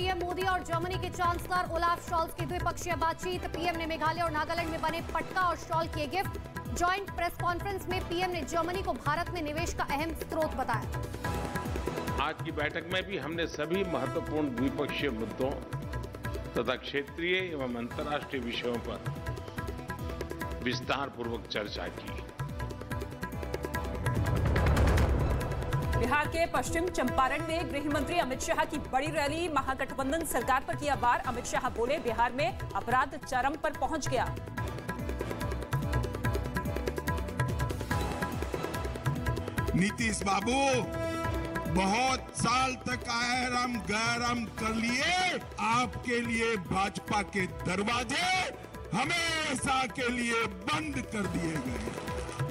PM Modi और Germany के chancellor Olaf shawls की द्विपक्षीय बातचीत। पीएम ने मेघालय और नागालैंड में बने पटका और शॉल किए गिफ्ट। ज्वाइंट प्रेस कॉन्फ्रेंस में पीएम ने जर्मनी को भारत में निवेश का अहम स्रोत बताया। आज की बैठक में भी हमने सभी महत्वपूर्ण द्विपक्षीय मुद्दों तथा क्षेत्रीय एवं अंतर्राष्ट्रीय विषयों पर विस्तार पूर्वक चर्चा की। बिहार के पश्चिम चंपारण में गृह मंत्री अमित शाह की बड़ी रैली। महागठबंधन सरकार पर किया वार। अमित शाह बोले, बिहार में अपराध चरम पर पहुँच गया। नीतीश बाबू, बहुत साल तक आराम गैराम कर लिए। आपके लिए भाजपा के दरवाजे हमेशा के लिए बंद कर दिए गए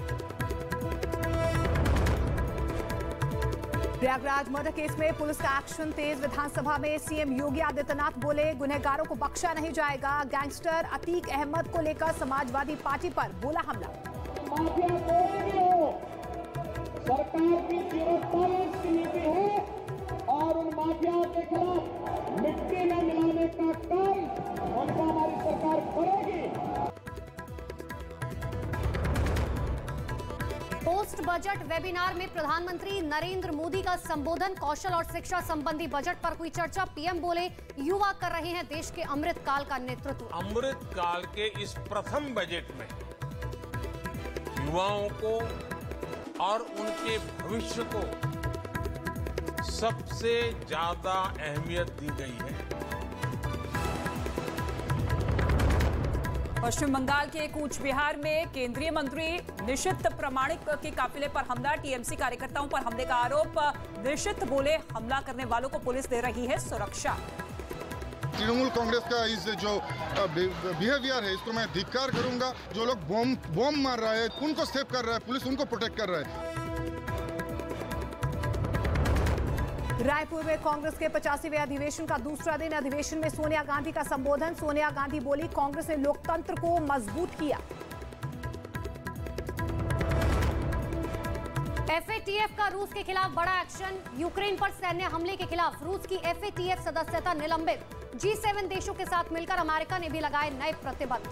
प्रयागराज मर्डर केस में पुलिस का एक्शन तेज। विधानसभा में सीएम योगी आदित्यनाथ बोले, गुनहगारों को बख्शा नहीं जाएगा। गैंगस्टर अतीक अहमद को लेकर समाजवादी पार्टी पर बोला हमला। सरकार की पोस्ट बजट वेबिनार में प्रधानमंत्री नरेंद्र मोदी का संबोधन, कौशल और शिक्षा संबंधी बजट पर हुई चर्चा। पीएम बोले, युवा कर रहे हैं देश के अमृत काल का नेतृत्व। अमृत काल के इस प्रथम बजट में युवाओं को और उनके भविष्य को सबसे ज़्यादा अहमियत दी गई है। पश्चिम बंगाल के कूच बिहार में केंद्रीय मंत्री निशित प्रमाणिक के काफिले पर हमला। टीएमसी कार्यकर्ताओं पर हमले का आरोप। निशित बोले, हमला करने वालों को पुलिस दे रही है सुरक्षा। तृणमूल कांग्रेस का इस जो बिहेवियर है, इसको मैं धिक्कार करूँगा। जो लोग बॉम्ब बॉम्ब मार रहा है उनको सेव कर रहा है, पुलिस उनको प्रोटेक्ट कर रहा है। रायपुर में कांग्रेस के पचासीवें अधिवेशन का दूसरा दिन। अधिवेशन में सोनिया गांधी का संबोधन। सोनिया गांधी बोली, कांग्रेस ने लोकतंत्र को मज़बूत किया। एफएटीएफ का रूस के खिलाफ बड़ा एक्शन। यूक्रेन पर सैन्य हमले के खिलाफ रूस की एफएटीएफ सदस्यता निलंबित। जी सेवन देशों के साथ मिलकर अमेरिका ने भी लगाए नए प्रतिबंध।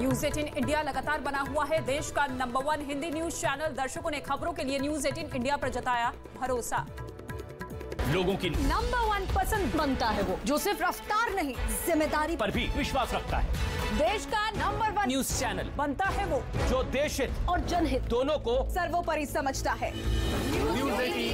न्यूज़ 18 इंडिया लगातार बना हुआ है। देश का number one Hindi news channel दर्शकों ने खबरों के लिए न्यूज़ 18 इंडिया पर जताया भरोसा। लोगों की नंबर वन पसंद बनता है वो जो सिर्फ़ रफ्तार नहीं ज़िम्मेदारी पर भी विश्वास रखता है। देश का नंबर वन न्यूज़ चैनल बनता है वो जो देश हित और जनहित दोनों को सर्वोपरि समझता है। न्यूज़ 18